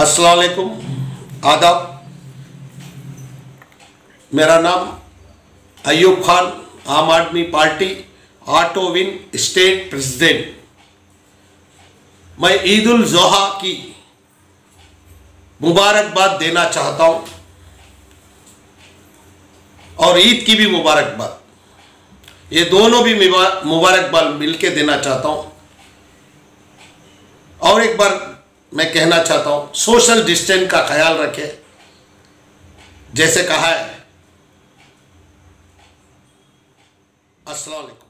अस्सलाम वालेकुम आदाब। मेरा नाम Ayub Khan, Aam Aadmi Party, auto win state president. मैं ईद उल जोहा की मुबारकबाद देना चाहता हूँ और ईद की भी मुबारकबाद। ये दोनों भी मुबा- मुबारकबाद मिलके देना चाहता हूँ। और एक बार मैं कहना चाहता हूँ सोशल डिस्टेंस का ख्याल रखें। जैसे कहा है अस्सलाम वालेकुम।